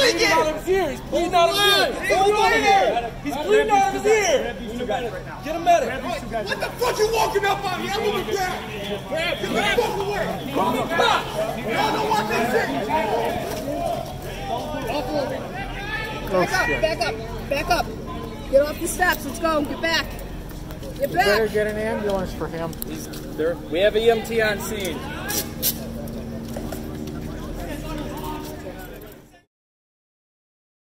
his ear. He's bleeding out of his ear. Hold on here. He's bleeding out of his ear. Get a medic. What the fuck you walking up on me? I'm gonna grab. Get the fuck away. Y'all don't want this shit. Back up, back up, back up. Get off the steps. Let's go. Get back. Get Better back. get an ambulance for him. He's there. We have EMT on scene.